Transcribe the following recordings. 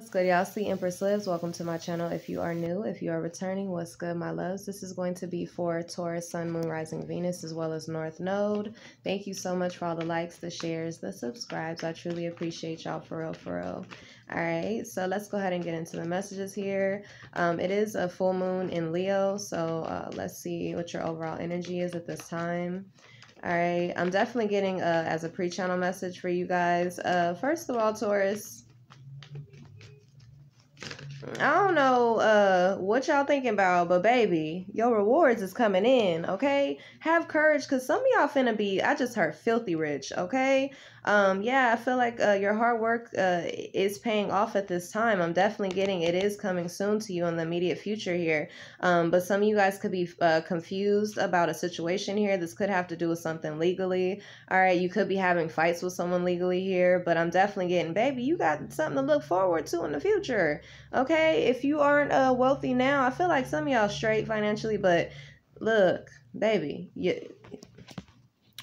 What's good, y'all? Thee Empress Lives. Welcome to my channel. If you are new, if you are returning, what's good, my loves? This is going to be for Taurus, Sun, Moon, Rising, Venus, as well as North Node. Thank you so much for all the likes, the shares, the subscribes. I truly appreciate y'all for real, for real. All right, so let's go ahead and get into the messages here. Um, it is a full moon in Leo, so uh, let's see what your overall energy is at this time. All right, I'm definitely getting uh, as a pre-channel message for you guys. Uh, first of all, Taurus, I don't know uh what y'all thinking about, but baby, your rewards is coming in, okay? Have courage, cause some of y'all finna be. I just heard filthy rich, okay? Um, yeah, I feel like uh, your hard work uh is paying off at this time. I'm definitely getting it is coming soon to you in the immediate future here. Um, but some of you guys could be uh, confused about a situation here. This could have to do with something legally. All right, you could be having fights with someone legally here, but I'm definitely getting, baby, you got something to look forward to in the future, okay? If you aren't uh, wealthy now, I feel like some of y'all straight financially, but look, baby, you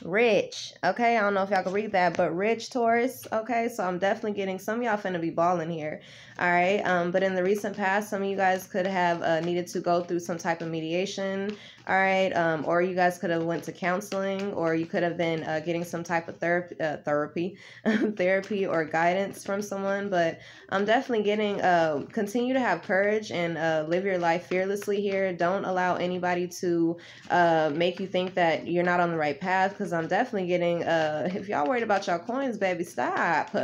rich, okay? I don't know if y'all can read that, but rich Taurus, okay? So I'm definitely getting some y'all finna be balling here, all right? Um, but in the recent past, some of you guys could have uh, needed to go through some type of mediation, all right? Um, or you guys could have went to counseling, or you could have been uh, getting some type of therapy, uh, therapy, therapy or guidance from someone. But I'm definitely getting. Uh, continue to have courage and uh, live your life fearlessly here. Don't allow anybody to uh, make you think that you're not on the right path. Because I'm definitely getting. Uh, if y'all worried about y'all coins, baby, stop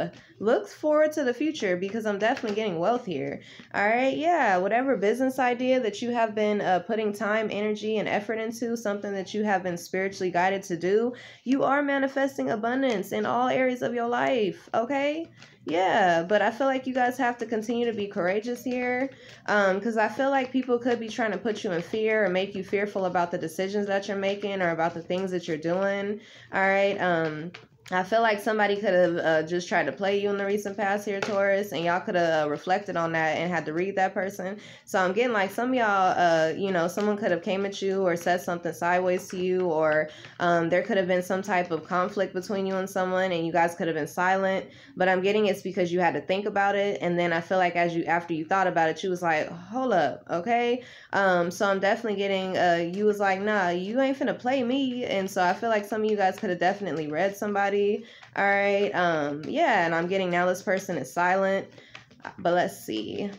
look forward to the future because I'm definitely getting wealthier. All right, yeah, whatever business idea that you have been uh, putting time, energy, and effort into, something that you have been spiritually guided to do, you are manifesting abundance in all areas of your life. Okay. Yeah, but I feel like you guys have to continue to be courageous here because um, I feel like people could be trying to put you in fear or make you fearful about the decisions that you're making or about the things that you're doing. All right. Um, I feel like somebody could have uh, just tried to play you in the recent past here, Taurus, and y'all could have uh, reflected on that and had to read that person. So I'm getting like some y'all, uh, you know, someone could have came at you or said something sideways to you, or um, there could have been some type of conflict between you and someone, and you guys could have been silent. But I'm getting it's because you had to think about it, and then I feel like as you after you thought about it, you was like, hold up, okay. Um, so I'm definitely getting, uh, you was like, nah, you ain't finna play me, and so I feel like some of you guys could have definitely read somebody somebody. All right. Um, yeah, and I'm getting now this person is silent. But let's see.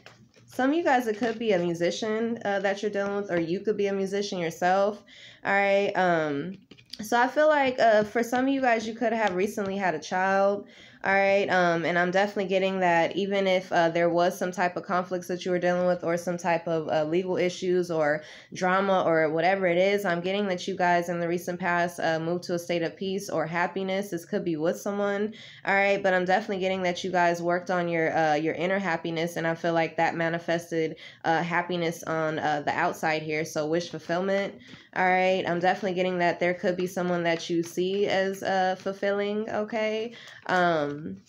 Some of you guys, it could be a musician uh, that you're dealing with, or you could be a musician yourself. All right. Um, so I feel like uh, for some of you guys, you could have recently had a child. All right. Um, and I'm definitely getting that even if uh, there was some type of conflicts that you were dealing with or some type of uh, legal issues or drama or whatever it is, I'm getting that you guys in the recent past uh, moved to a state of peace or happiness. This could be with someone. All right. But I'm definitely getting that you guys worked on your, uh, your inner happiness. And I feel like that manifested uh, happiness on uh, the outside here. So wish fulfillment. All right. I'm definitely getting that there could be someone that you see as uh, fulfilling. Okay. Um,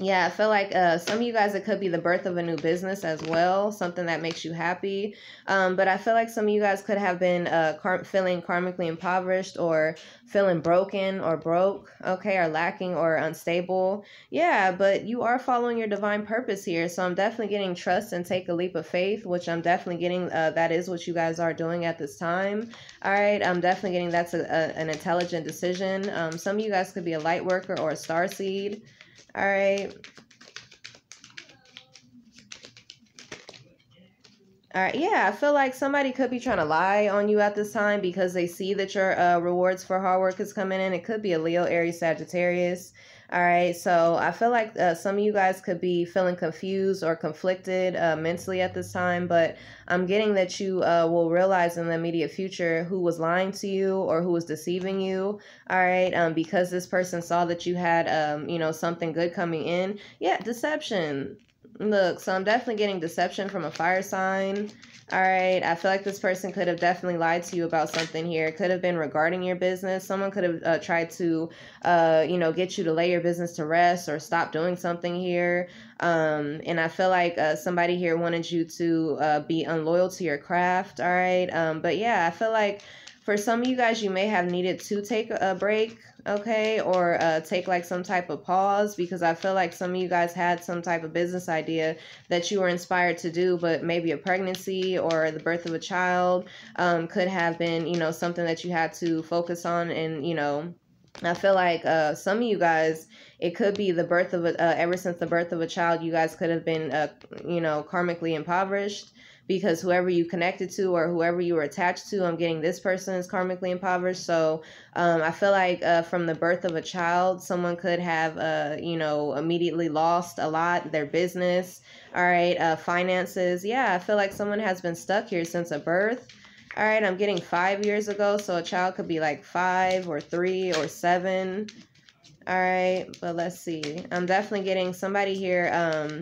yeah, I feel like uh, some of you guys, it could be the birth of a new business as well, something that makes you happy. Um, but I feel like some of you guys could have been uh, car- feeling karmically impoverished or feeling broken or broke, okay, or lacking or unstable. Yeah, but you are following your divine purpose here. So I'm definitely getting trust and take a leap of faith, which I'm definitely getting. Uh, that is what you guys are doing at this time. All right, I'm definitely getting that's a, a, an intelligent decision. Um, some of you guys could be a light worker or a star seed. All right. All right, yeah, I feel like somebody could be trying to lie on you at this time because they see that your uh, rewards for hard work is coming in. It could be a Leo, Aries, Sagittarius. All right, so I feel like uh, some of you guys could be feeling confused or conflicted uh, mentally at this time, but I'm getting that you uh, will realize in the immediate future who was lying to you or who was deceiving you. All right, um, because this person saw that you had, um, you know, something good coming in. Yeah, deception. Look, so I'm definitely getting deception from a fire sign. All right. I feel like this person could have definitely lied to you about something here. It could have been regarding your business. Someone could have uh, tried to, uh, you know, get you to lay your business to rest or stop doing something here. Um, and I feel like uh, somebody here wanted you to uh, be unloyal to your craft. All right. Um, but yeah, I feel like for some of you guys, you may have needed to take a break, okay, or uh, take like some type of pause because I feel like some of you guys had some type of business idea that you were inspired to do, but maybe a pregnancy or the birth of a child um, could have been, you know, something that you had to focus on and, you know, I feel like uh, some of you guys, it could be the birth of a, uh, ever since the birth of a child, you guys could have been, uh, you know, karmically impoverished because whoever you connected to or whoever you were attached to, I'm getting this person is karmically impoverished. So um, I feel like uh, from the birth of a child, someone could have, uh, you know, immediately lost a lot, their business, all right, uh, finances. Yeah, I feel like someone has been stuck here since a birth. All right, I'm getting five years ago, so a child could be like five or three or seven. All right, but let's see. I'm definitely getting somebody here. Um,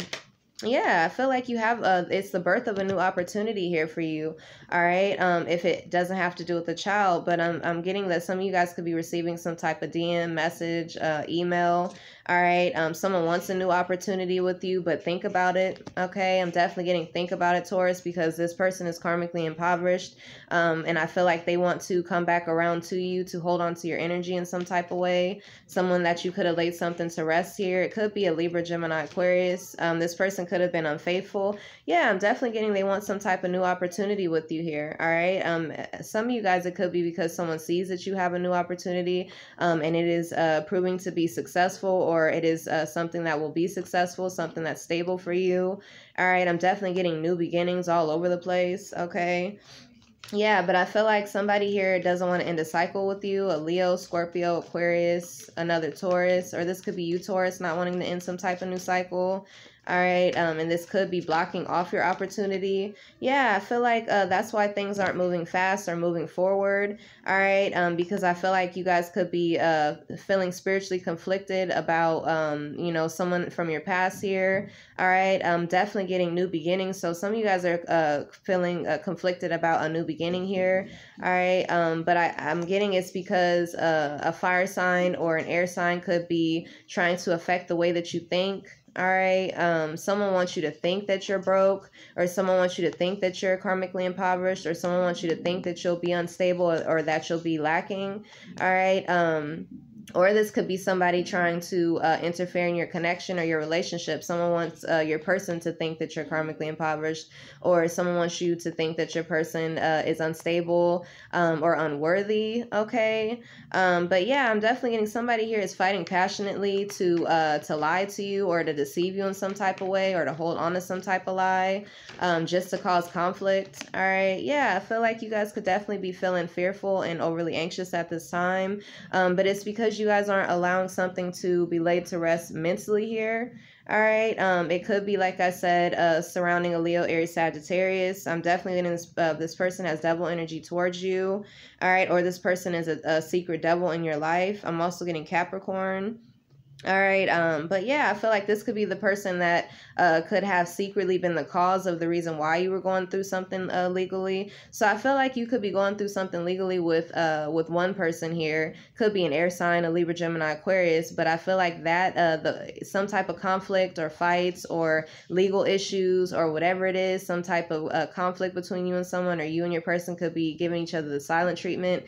yeah, I feel like you have a, it's the birth of a new opportunity here for you. All right. Um, if it doesn't have to do with the child, but I'm, I'm getting that some of you guys could be receiving some type of DM message, uh, email. All right. Um, someone wants a new opportunity with you, but think about it. Okay. I'm definitely getting think about it, Taurus, because this person is karmically impoverished. Um, and I feel like they want to come back around to you to hold on to your energy in some type of way. Someone that you could have laid something to rest here. It could be a Libra, Gemini, Aquarius. Um, this person could have been unfaithful. Yeah, I'm definitely getting they want some type of new opportunity with you here. All right. Um, some of you guys, it could be because someone sees that you have a new opportunity um, and it is uh, proving to be successful or it is uh, something that will be successful, something that's stable for you. All right. I'm definitely getting new beginnings all over the place. Okay. Yeah, but I feel like somebody here doesn't want to end a cycle with you. A Leo, Scorpio, Aquarius, another Taurus, or this could be you, Taurus, not wanting to end some type of new cycle all right um, and this could be blocking off your opportunity. Yeah i feel like uh, that's why things aren't moving fast or moving forward. All right um, because i feel like you guys could be uh, feeling spiritually conflicted about um, you know someone from your past here. All right um, definitely getting new beginnings. So some of you guys are uh, feeling uh, conflicted about a new beginning here. All right um, but I, i'm getting it's because uh, a fire sign or an air sign could be trying to affect the way that you think all right um someone wants you to think that you're broke or someone wants you to think that you're karmically impoverished or someone wants you to think that you'll be unstable or, or that you'll be lacking. All right um or this could be somebody trying to uh, interfere in your connection or your relationship. Someone wants uh, your person to think that you're karmically impoverished, or someone wants you to think that your person uh, is unstable um, or unworthy. Okay, um, but yeah, I'm definitely getting somebody here is fighting passionately to uh, to lie to you or to deceive you in some type of way or to hold on to some type of lie, um, just to cause conflict. All right, yeah, I feel like you guys could definitely be feeling fearful and overly anxious at this time, um, but it's because you guys aren't allowing something to be laid to rest mentally here. All right. Um, it could be, like I said, uh, surrounding a Leo, Aries, Sagittarius. I'm definitely getting this. Uh, this person has devil energy towards you. All right. Or this person is a, a secret devil in your life. I'm also getting Capricorn. All right. Um, but yeah, I feel like this could be the person that uh, could have secretly been the cause of the reason why you were going through something uh, legally. So I feel like you could be going through something legally with uh, with one person here. Could be an air sign, a Libra, Gemini, Aquarius. But I feel like that uh, the some type of conflict or fights or legal issues or whatever it is, some type of uh, conflict between you and someone or you and your person could be giving each other the silent treatment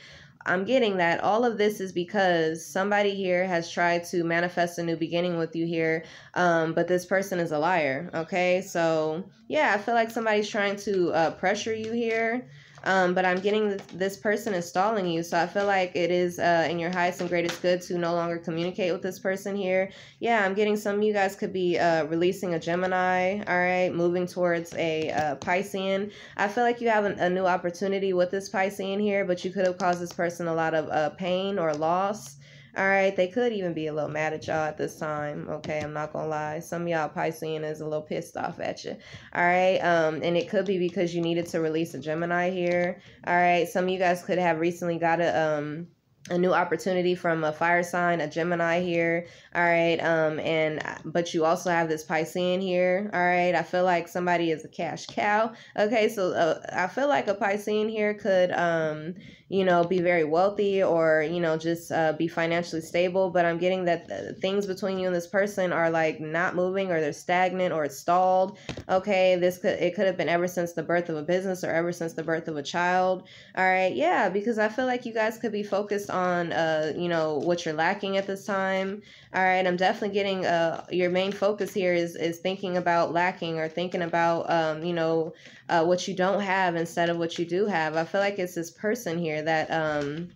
I'm getting that all of this is because somebody here has tried to manifest a new beginning with you here, um, but this person is a liar. Okay, so yeah, I feel like somebody's trying to uh, pressure you here. Um, but I'm getting this, this person is stalling you. So I feel like it is uh, in your highest and greatest good to no longer communicate with this person here. Yeah, I'm getting some of you guys could be uh, releasing a Gemini, all right, moving towards a uh, Piscean. I feel like you have a, a new opportunity with this Piscean here, but you could have caused this person a lot of uh, pain or loss. All right, they could even be a little mad at y'all at this time. Okay, I'm not gonna lie. Some y'all Piscean is a little pissed off at you. All right, um, and it could be because you needed to release a Gemini here. All right, some of you guys could have recently got a um a new opportunity from a fire sign, a Gemini here. All right. Um, and but you also have this Piscean here. All right. I feel like somebody is a cash cow. Okay. So uh, I feel like a Piscean here could um you know, be very wealthy or, you know, just uh, be financially stable. But I'm getting that things between you and this person are like not moving or they're stagnant or it's stalled. Okay. This could, it could have been ever since the birth of a business or ever since the birth of a child. All right. Yeah. Because I feel like you guys could be focused on, uh, you know, what you're lacking at this time. All right. I'm definitely getting, uh, your main focus here is, is thinking about lacking or thinking about, um, you know, uh, what you don't have instead of what you do have. I feel like it's this person here that um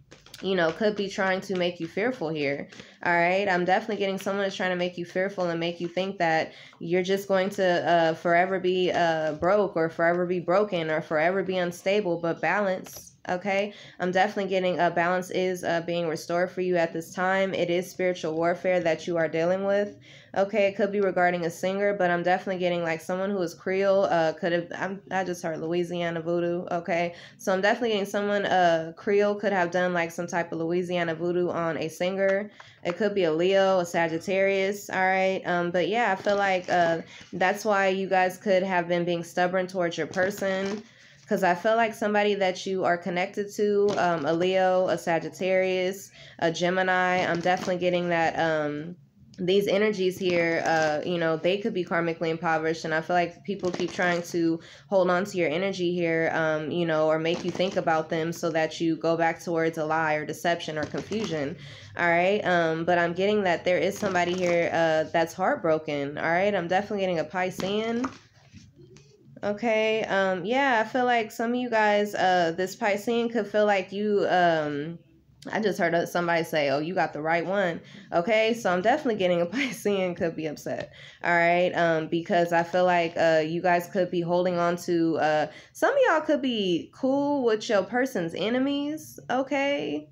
you know could be trying to make you fearful here. All right? I'm definitely getting someone that's trying to make you fearful and make you think that you're just going to uh, forever be uh, broke or forever be broken or forever be unstable. But balance okay? I'm definitely getting a uh, balance is uh, being restored for you at this time. It is spiritual warfare that you are dealing with okay? It could be regarding a singer but i'm definitely getting like someone who is creole uh could have I'm, i just heard louisiana voodoo okay? So i'm definitely getting someone uh creole could have done like some type of louisiana voodoo on a singer. It could be a leo a sagittarius all right um but yeah i feel like uh that's why you guys could have been being stubborn towards your person because I feel like somebody that you are connected to, um, a Leo, a Sagittarius, a Gemini. I'm definitely getting that. Um, these energies here, uh, you know, they could be karmically impoverished, and I feel like people keep trying to hold on to your energy here, um, you know, or make you think about them so that you go back towards a lie or deception or confusion. All right, um, but I'm getting that there is somebody here uh, that's heartbroken. All right, I'm definitely getting a Piscean. Okay. Um, yeah, I feel like some of you guys, uh, this Piscean could feel like you, um, I just heard somebody say, "Oh, you got the right one." Okay, so I'm definitely getting a Piscean could be upset. All right, um, because I feel like uh, you guys could be holding on to uh, some of y'all could be cool with your person's enemies. Okay,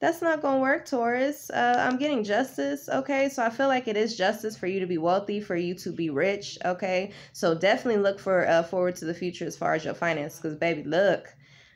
that's not gonna work, Taurus. Uh, I'm getting justice, okay? So I feel like it is justice for you to be wealthy, for you to be rich, okay? So definitely look for uh, forward to the future as far as your finance, because baby, look,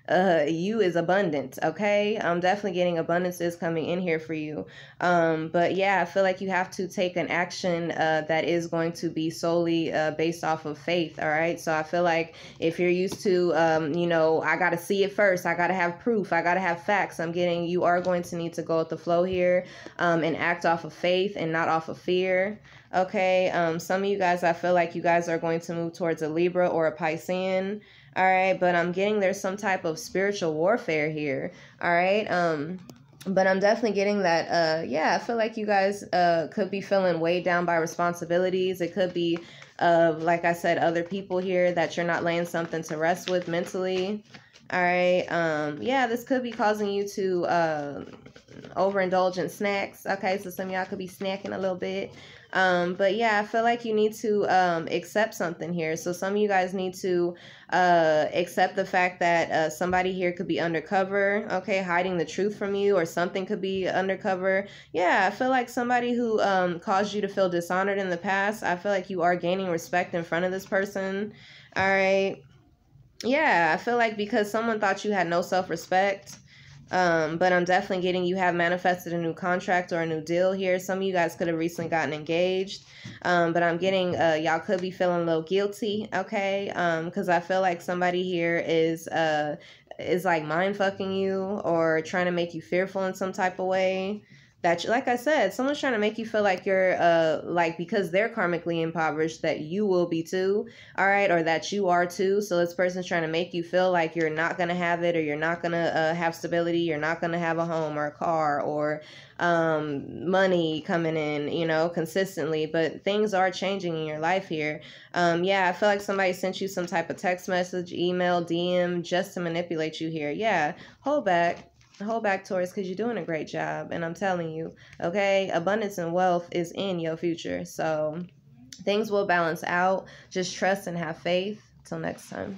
uh you is abundant okay? I'm definitely getting abundances coming in here for you. Um but yeah i feel like you have to take an action uh that is going to be solely uh based off of faith all right? So i feel like if you're used to um you know i gotta see it first i gotta have proof i gotta have facts i'm getting you are going to need to go with the flow here um and act off of faith and not off of fear okay? Um some of you guys i feel like you guys are going to move towards a libra or a piscean all right but i'm getting there's some type of spiritual warfare here. All right um but i'm definitely getting that uh yeah i feel like you guys uh could be feeling weighed down by responsibilities. It could be uh, like i said other people here that you're not laying something to rest with mentally. All right um yeah this could be causing you to uh overindulge in snacks. Okay so some y'all could be snacking a little bit um, but yeah, I feel like you need to um, accept something here. So some of you guys need to uh, accept the fact that uh, somebody here could be undercover, okay, hiding the truth from you, or something could be undercover. Yeah, I feel like somebody who um, caused you to feel dishonored in the past, I feel like you are gaining respect in front of this person. All right. Yeah, I feel like because someone thought you had no self respect um, but I'm definitely getting you have manifested a new contract or a new deal here. Some of you guys could have recently gotten engaged. Um, but I'm getting uh, y'all could be feeling a little guilty, okay? Um, because I feel like somebody here is uh is like mind fucking you or trying to make you fearful in some type of way that like I said, someone's trying to make you feel like you're uh like because they're karmically impoverished that you will be too, all right, or that you are too. So this person's trying to make you feel like you're not gonna have it or you're not gonna uh, have stability, you're not gonna have a home or a car or um money coming in, you know, consistently. But things are changing in your life here. Um, yeah, I feel like somebody sent you some type of text message, email, DM just to manipulate you here. Yeah, hold back hold back Taurus because you're doing a great job and i'm telling you okay abundance and wealth is in your future. So things will balance out. Just trust and have faith. Till next time